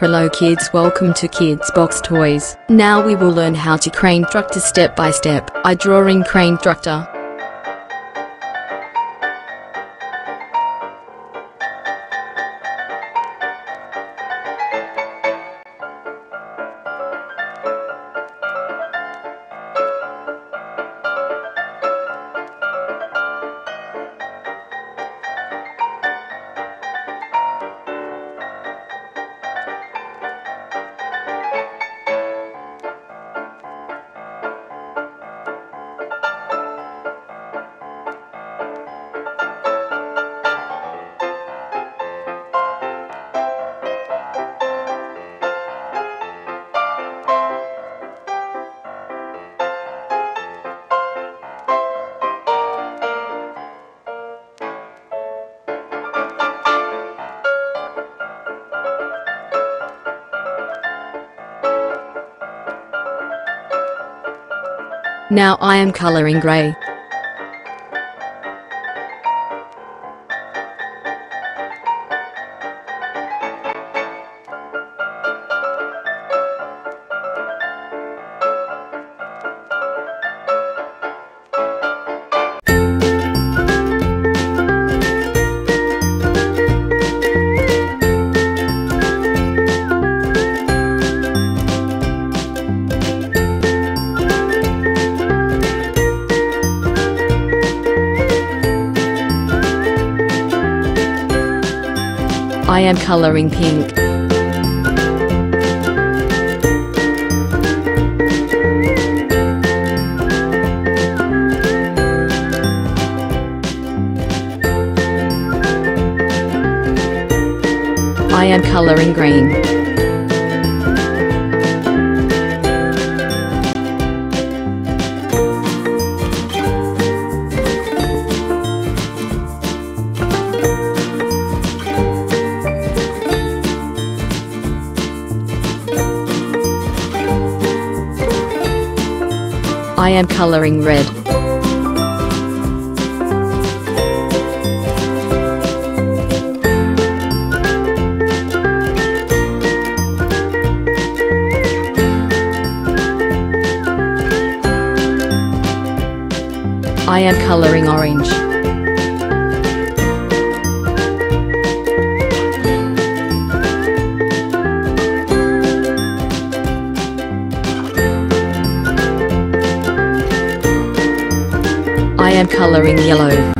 Hello kids welcome to Kids Box Toys. Now we will learn how to crane tractor step by step. I drawing crane tractor. Now I am coloring gray. I am coloring pink. I am coloring green. I am coloring red. I am coloring orange. I am coloring yellow.